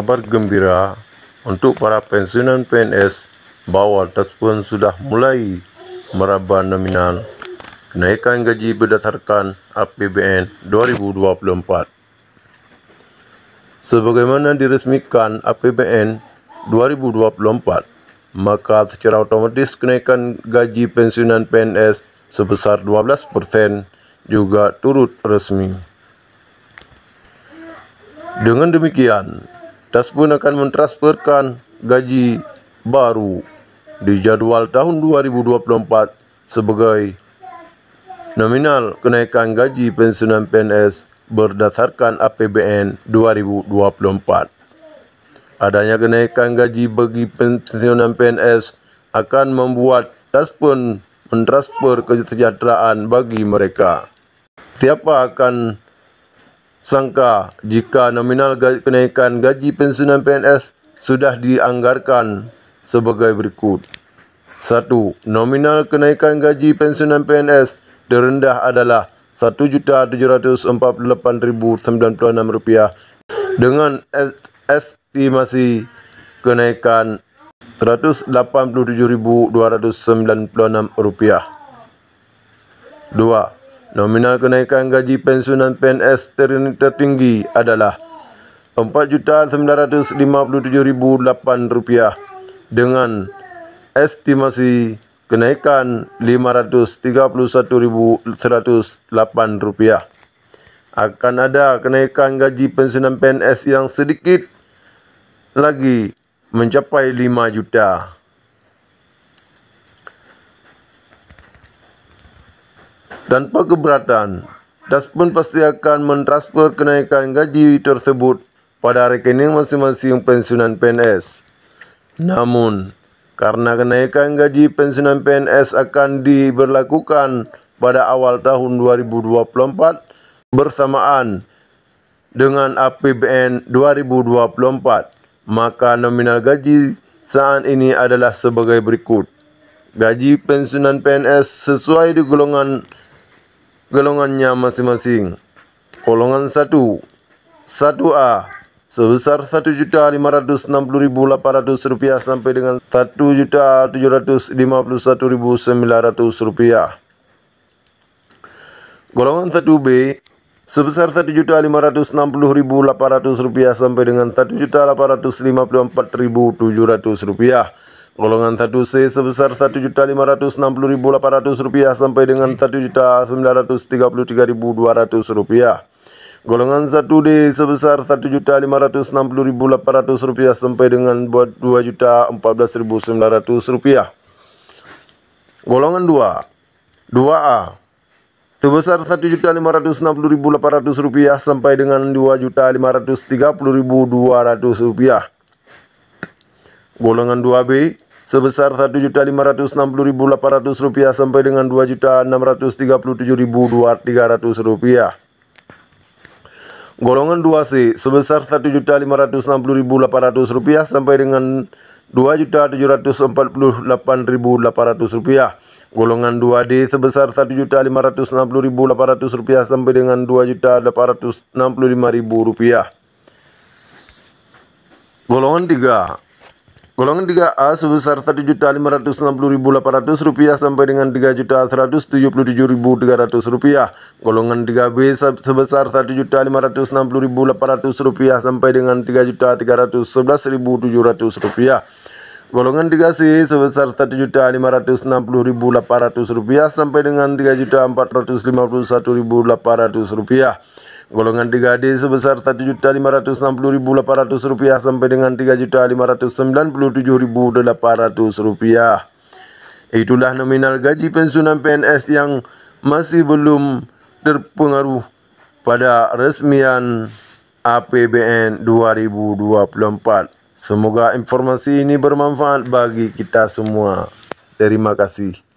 Kabar gembira untuk para pensiunan PNS bahwa Taspen sudah mulai meraba nominal kenaikan gaji berdasarkan APBN 2024. Sebagaimana diresmikan APBN 2024, maka secara otomatis kenaikan gaji pensiunan PNS sebesar 12% juga turut resmi. Dengan demikian, Taspen akan mentransferkan gaji baru di jadwal tahun 2024 sebagai nominal kenaikan gaji pensiunan PNS berdasarkan APBN 2024. Adanya kenaikan gaji bagi pensiunan PNS akan membuat Taspen mentransfer kesejahteraan bagi mereka. Siapa akan sangka jika nominal kenaikan gaji pensiunan PNS sudah dianggarkan sebagai berikut. 1. Nominal kenaikan gaji pensiunan PNS terendah adalah Rp1,748,096 dengan estimasi kenaikan Rp187,296. 2. Nominal kenaikan gaji pensiunan PNS tertinggi adalah Rp4,957,008 dengan estimasi kenaikan Rp531,108. Akan ada kenaikan gaji pensiunan PNS yang sedikit lagi mencapai 5 juta. Tanpa keberatan, Daspen pasti akan mentransfer kenaikan gaji tersebut pada rekening masing-masing pensiunan PNS. Namun, karena kenaikan gaji pensiunan PNS akan diberlakukan pada awal tahun 2024 bersamaan dengan APBN 2024, maka nominal gaji saat ini adalah sebagai berikut. Gaji pensiunan PNS sesuai di golongan golongannya masing-masing. Golongan 1 1A sebesar Rp1.560.800 sampai dengan Rp1.751.900. Golongan 1B sebesar Rp1.560.800 sampai dengan Rp1.854.700. Golongan 1C sebesar Rp1.560.800 sampai dengan Rp1.933.200. Golongan 1D sebesar Rp1.560.800 sampai dengan Rp2.014.900. Golongan 2 2A sebesar Rp1.560.800 sampai dengan Rp2.530.200. Golongan 2B sebesar Rp1.560.800 sampai dengan Rp2.637.300. Golongan 2C sebesar Rp1.560.800 sampai dengan Rp2.748.800. Golongan 2D sebesar Rp1.560.800 sampai dengan Rp2.865.000. Golongan 3 Golongan 3A sebesar Rp1.560.800 sampai dengan Rp3.177.300. Golongan 3B sebesar Rp1.560.800 sampai dengan Rp3.311.700. Golongan 3C sebesar Rp1.560.800 sampai dengan Rp3.451.800. Golongan 3D sebesar Rp1.560.800 sampai dengan Rp3.597.800. Itulah nominal gaji pensiunan PNS yang masih belum terpengaruh pada resmian APBN 2024. Semoga informasi ini bermanfaat bagi kita semua. Terima kasih.